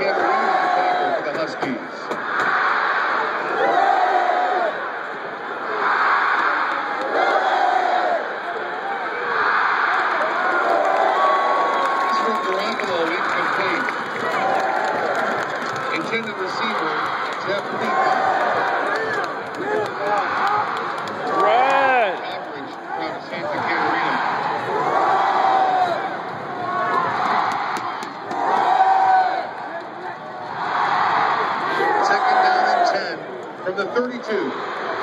The for the Huskies. This Garoppolo, incomplete. Intended receiver, Jeff Lee. from the 32.